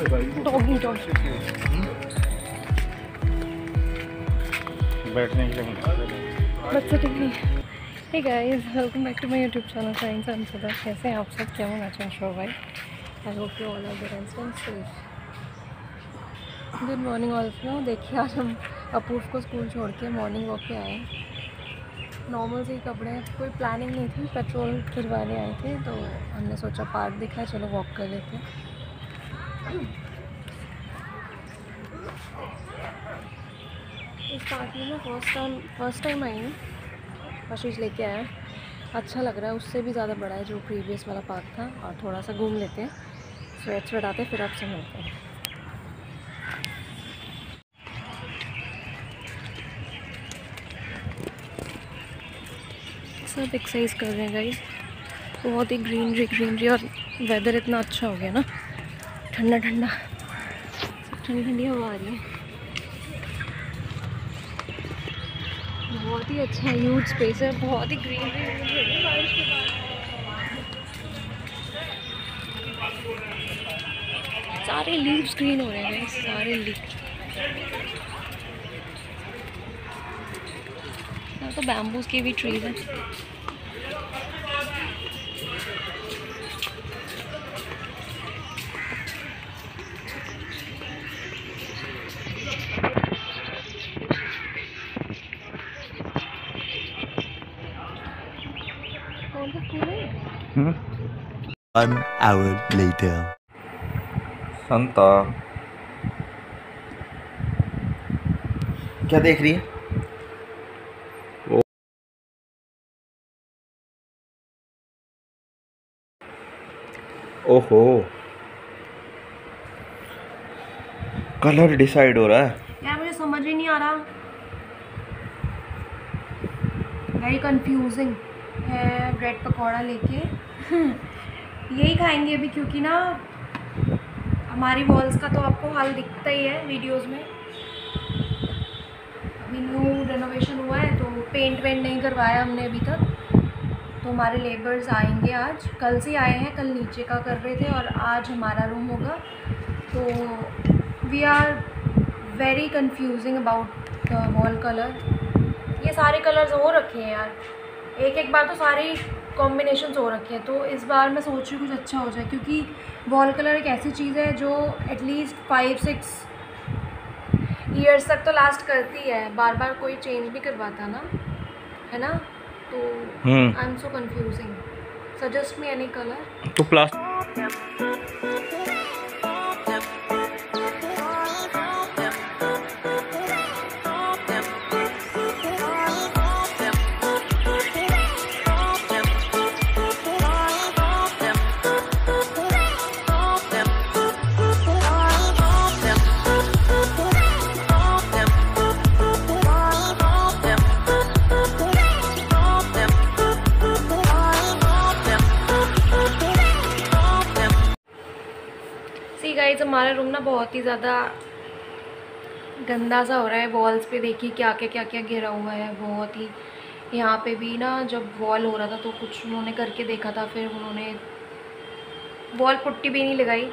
Doggy doggy बैठने के लिए नहीं hey guys welcome back to my YouTube channel science and सदा कैसे हैं आप सब? क्या हूँ मैं शो भाई I hope you all are good and safe good morning all of देखिए आज हम अपूर्व को स्कूल छोड़ के मॉर्निंग वॉक पे आए नॉर्मल से ही कपड़े हैं। कोई प्लानिंग नहीं थी। पेट्रोल खिलवाने आए थे तो हमने सोचा पार्क दिखा चलो वॉक कर लेते हैं। पार्क में फ़र्स्ट टाइम फ़र्स्ट टाइम आई हूँ। आशीष लेके आया। अच्छा लग रहा है, उससे भी ज़्यादा बड़ा है जो प्रीवियस वाला पार्क था। और थोड़ा सा घूम लेते हैं। स्वेट्स बढ़ाते फिर आपसे मिलते हैं। सब एक्सरसाइज कर रहे हैं गाइस बहुत ही ग्रीनरी ग्रीनरी और वेदर इतना अच्छा हो गया ना। ठंडा ठंडा। ठंडी ठंडी हवा आ रही है। बहुत ही अच्छा है ह्यूज स्पेस है, बहुत ही ग्रीनरी बारिश सारे लीव्स ग्रीन हो रहे हैं सारे लीव तो बैम्बूज के भी ट्रीज हैं। One hour later. संता क्या देख रही है? ओहो। कलर डिसाइड हो रहा है। यार मुझे समझ ही नहीं आ रहा। वेरी कंफ्यूजिंग है ब्रेड पकौड़ा लेके। यही खाएँगे अभी क्योंकि ना हमारी वॉल्स का तो आपको हाल दिखता ही है वीडियोस में। अभी न्यू रेनोवेशन हुआ है तो पेंट वेंट नहीं करवाया हमने अभी तक। तो हमारे लेबर्स आएँगे आज। कल से आए हैं, कल नीचे का कर रहे थे और आज हमारा रूम होगा। तो we are very confusing about the wall colour ये सारे कलर्स हो रखे हैं यार। एक एक बार तो सारे कॉम्बिनेशंस हो रखे हैं तो इस बार मैं सोच रही हूँ कुछ अच्छा हो जाए क्योंकि वॉल कलर एक ऐसी चीज़ है जो एटलीस्ट फाइव सिक्स ईयर्स तक तो लास्ट करती है। बार बार कोई चेंज भी करवाता ना है ना? तो I am so confusing suggest me any colour तो प्लास्टिक हमारा रूम ना बहुत ही ज़्यादा गंदा सा हो रहा है। वॉल्स पे देखिए क्या क्या क्या क्या घिरा हुआ है। बहुत ही यहाँ पे भी ना जब वॉल हो रहा था तो कुछ उन्होंने करके देखा था, फिर उन्होंने वॉल पुट्टी भी नहीं लगाई।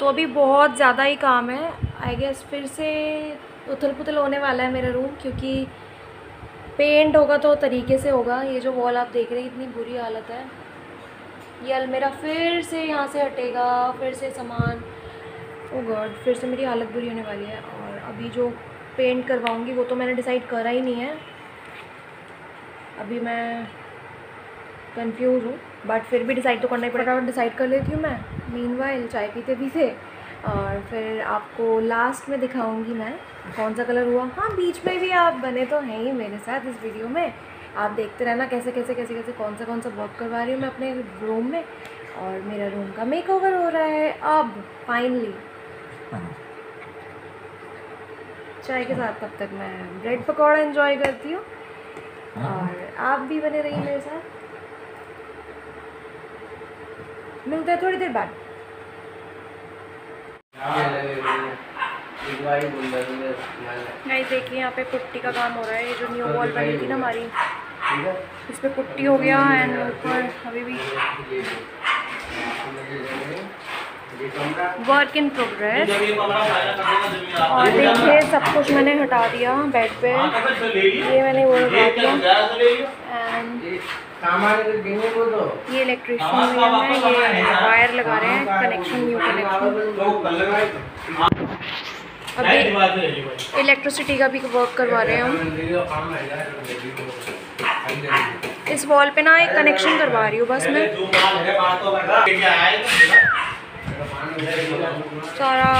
तो अभी बहुत ज़्यादा ही काम है। आई गेस फिर से उथल पुथल होने वाला है मेरा रूम क्योंकि पेंट होगा तो तरीके से होगा। ये जो वॉल आप देख रहे हैं, इतनी बुरी हालत है। ये अलमेरा फिर से यहाँ से हटेगा, फिर से सामान ओ गॉड फिर से मेरी हालत बुरी होने वाली है और अभी जो पेंट करवाऊँगी वो तो मैंने डिसाइड करा ही नहीं है। अभी मैं कंफ्यूज हूँ बट फिर भी डिसाइड तो करना ही पड़ेगा। डिसाइड कर लेती हूँ मैं। मीन चाय पीते भी पीते और फिर आपको लास्ट में दिखाऊँगी मैं कौन सा कलर हुआ। हाँ बीच में भी आप बने तो हैं ही मेरे साथ इस वीडियो में। आप देखते रहना कैसे कैसे कैसे कैसे कौन सा कौन सा वर्क करवा रही हूँ मैं अपने रूम में। और मेरा रूम का मेकओवर हो रहा है। अब फाइनली चाय के साथ तब तक मैं ब्रेड पकौड़ा एंजॉय करती हूँ। और आप भी बने रहिए मेरे साथ। मिलते हैं थोड़ी देर बाद। गाइस देखिए यहाँ पे पुट्टी का काम हो रहा है। ये जो न्यू वॉल बनी थी ना हमारी इस पे पुट्टी हो गया एंड ऊपर अभी भी। वर्क इन प्रोग्रेस और देखिए, सब कुछ मैंने हटा दिया बेड पे। ये मैंने वो हटा दिया। एंड ये इलेक्ट्रिशियन भैया ये वायर लगा रहे हैं कनेक्शन न्यू कनेक्शन अभी इलेक्ट्रिसिटी का भी वर्क करवा रहे हैं हम। इस वॉल पे ना एक कनेक्शन करवा रही हूँ, बस मैं। सारा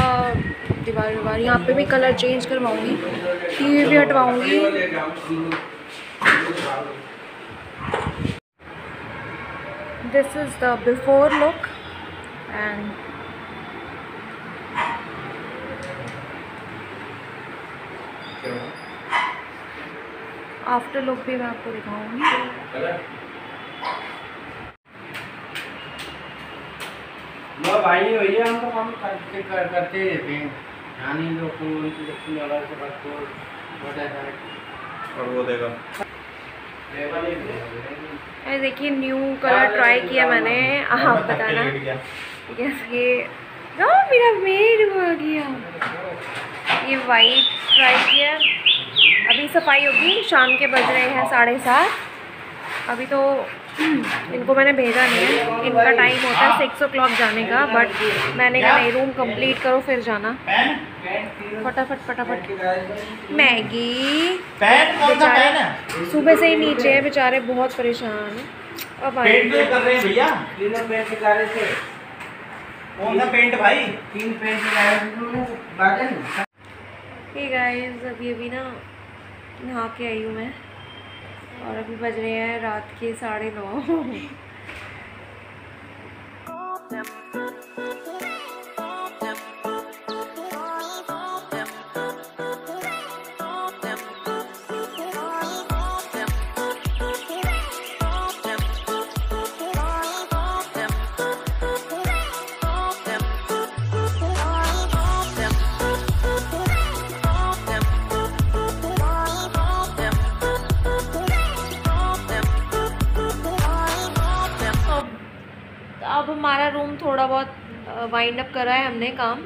दीवार दीवार यहाँ पे भी कलर चेंज करवाऊँगी टीवी भी हटवाऊँगी। This is the before look and after look भी मैं आपको दिखाऊँगी। लो भाई भैया हम तो काम करते कर, करते ही रहते हैं। यानी लोग को उनकी लक्ष्मी वाला से बात को और वो देगा ही है। ये देखिए न्यू कलर ट्राई किया मैंने आप बताना। यस ये ओ मेरा मेड हो गया। ये वाइट ट्राई किया। अभी सफ़ाई होगी शाम के बज रहे हैं साढ़े सात। अभी तो इनको मैंने भेजा नहीं है। इनका टाइम होता है सिक्स ओ क्लॉक जाने का बट मैंने कहा नहीं रूम कंप्लीट करो फिर जाना। फटाफट फटाफट। मैगी। बेचारे सुबह से ही नीचे है बेचारे बहुत परेशान हैं। अब आए। पेंट कर भैया। तीनों पेंट कौन सा भाई? तीन पेंट हे गाइस अभी अभी ना नहा के आई हूँ मैं। और अभी बज रहे हैं रात के साढ़े नौ। हमारा रूम थोड़ा बहुत वाइंड अप करा है हमने काम।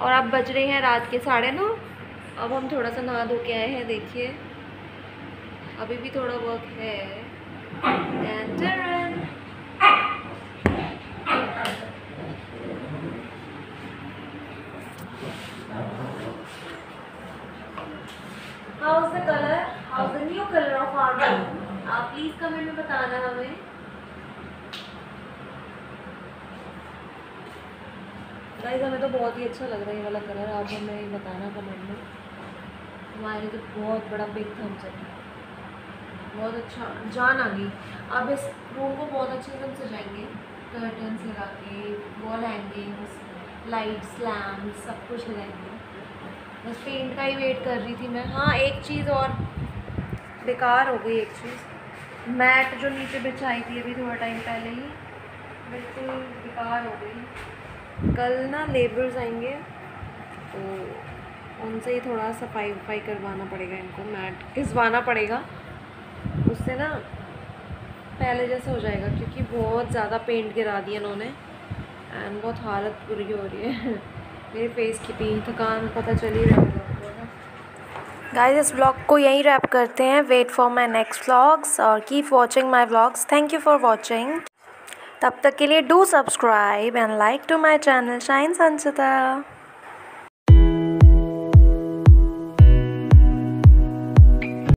और अब बज रहे हैं रात के साढ़े नौ। अब हम थोड़ा सा नहा धो के आए हैं, देखिए। अभी भी थोड़ा वर्क है। गाइस हमें तो बहुत ही अच्छा लग रहा है ये वाला कलर आप हमें बताना कमेंट में। हमारे तो बहुत बड़ा बिग थम्स अप बहुत अच्छा। जान आ गई। अब इस रूम को बहुत अच्छे से हम सजाएँगे। कर्टन्स लगा के वॉल हैंगिंग्स लाइट्स लैम्प सब कुछ लगाएँगे। बस पेंट का ही वेट कर रही थी मैं। हाँ एक चीज़ और। बेकार हो गई एक चीज़। मैट जो नीचे बिछाई थी अभी थोड़ा टाइम पहले ही, बिल्कुल बेकार हो गई। कल ना लेबर्स आएँगे तो उनसे ही थोड़ा सफ़ाई वफाई करवाना पड़ेगा इनको, मैट घिसवाना पड़ेगा। उससे ना पहले जैसा हो जाएगा, क्योंकि बहुत ज़्यादा पेंट गिरा दिया इन्होंने एंड बहुत हालत बुरी हो रही है। मेरे फेस की भी थकान पता चल रहा गाइस इस ब्लॉग को यहीं रैप करते हैं। Wait for my next vlogs और keep watching my vlogs thank you for watching तब तक के लिए do subscribe and like to my channel Shine Sanchita